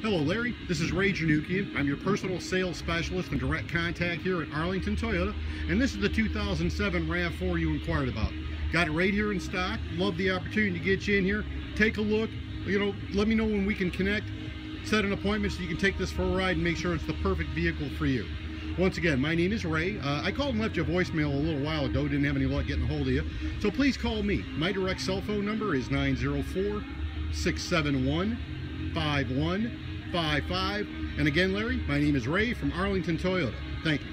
Hello, Larry. This is Ray Jernukian. I'm your personal sales specialist and direct contact here at Arlington Toyota, and this is the 2007 RAV4 you inquired about. Got it right here in stock. Love the opportunity to get you in here. Take a look. You know, let me know when we can connect. Set an appointment so you can take this for a ride and make sure it's the perfect vehicle for you. Once again, my name is Ray. Uh, I called and left you a voicemail a little while ago. Didn't have any luck getting a hold of you. So please call me. My direct cell phone number is 904 671 855. And again, Larry, my name is Ray from Arlington Toyota. Thank you.